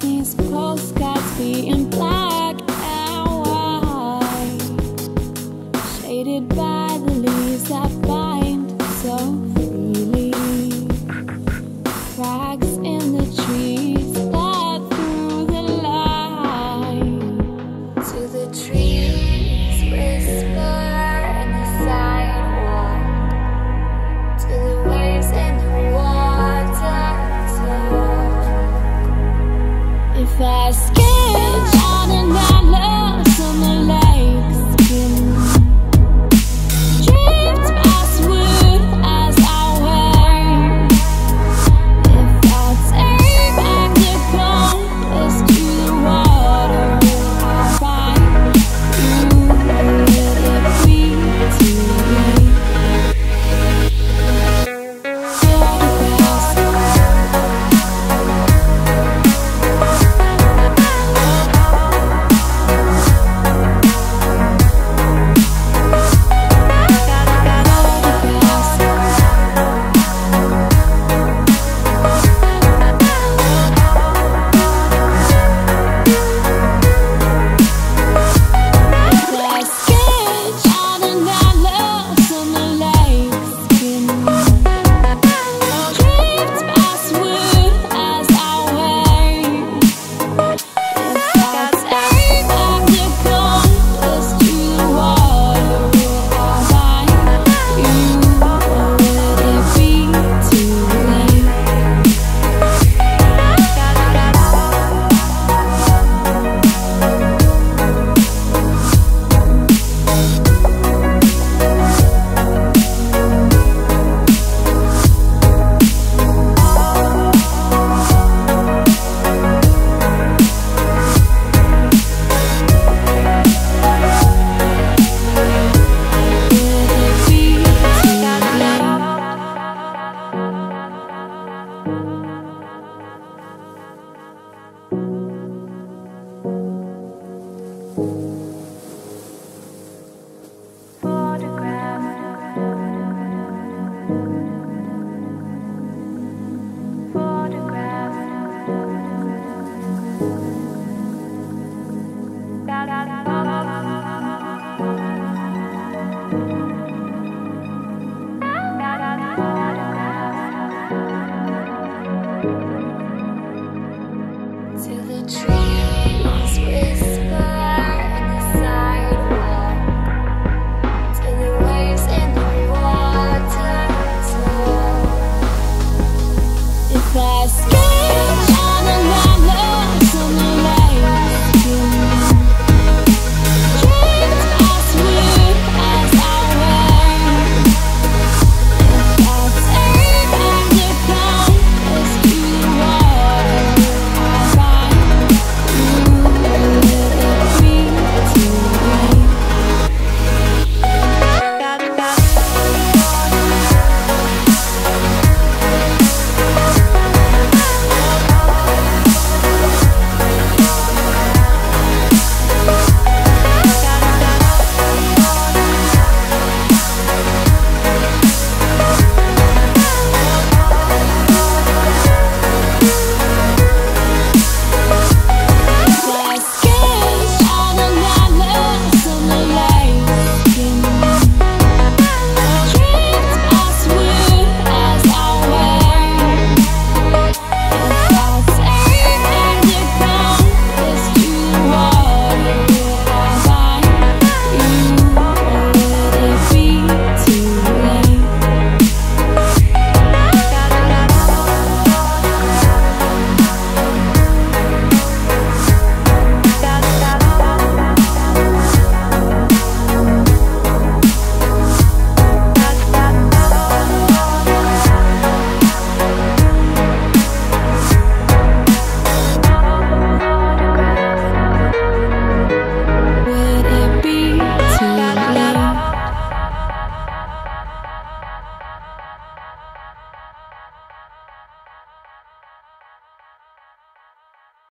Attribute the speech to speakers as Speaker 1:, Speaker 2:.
Speaker 1: these postcards being black and white, shaded by the leaves that find so freely. Cracks in the trees that through the light to the trees whisper. fast class.